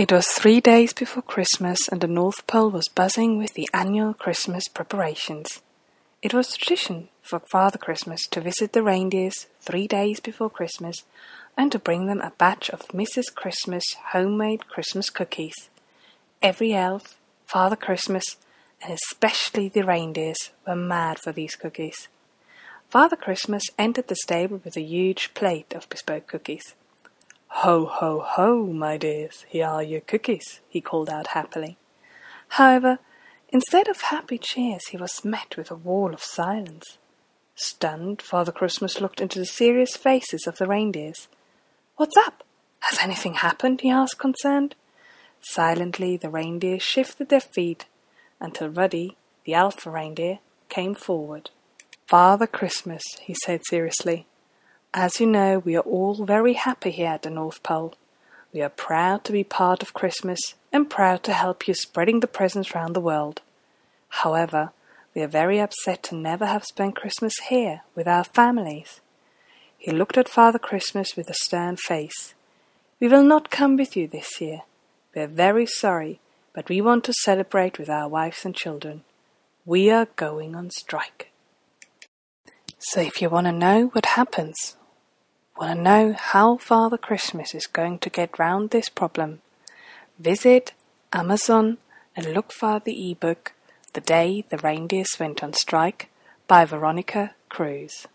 It was three days before Christmas, and the North Pole was buzzing with the annual Christmas preparations. It was tradition for Father Christmas to visit the reindeers three days before Christmas and to bring them a batch of Mrs. Christmas homemade Christmas cookies. Every elf, Father Christmas, and especially the reindeers were mad for these cookies. Father Christmas entered the stable with a huge plate of bespoke cookies. Ho, ho, ho, my dears, here are your cookies, he called out happily. However, instead of happy cheers, he was met with a wall of silence. Stunned, Father Christmas looked into the serious faces of the reindeers. What's up? Has anything happened? he asked, concerned. Silently, the reindeers shifted their feet until Ruddy, the alpha reindeer, came forward. Father Christmas, he said seriously, as you know, we are all very happy here at the North Pole. We are proud to be part of Christmas and proud to help you spreading the presents round the world. However, we are very upset to never have spent Christmas here with our families. He looked at Father Christmas with a stern face. We will not come with you this year. We are very sorry, but we want to celebrate with our wives and children. We are going on strike. So if you want to know what happens Want to know how Father Christmas is going to get round this problem? Visit Amazon and look for the ebook The Day the Reindeers Went on Strike by Veronica Kruse.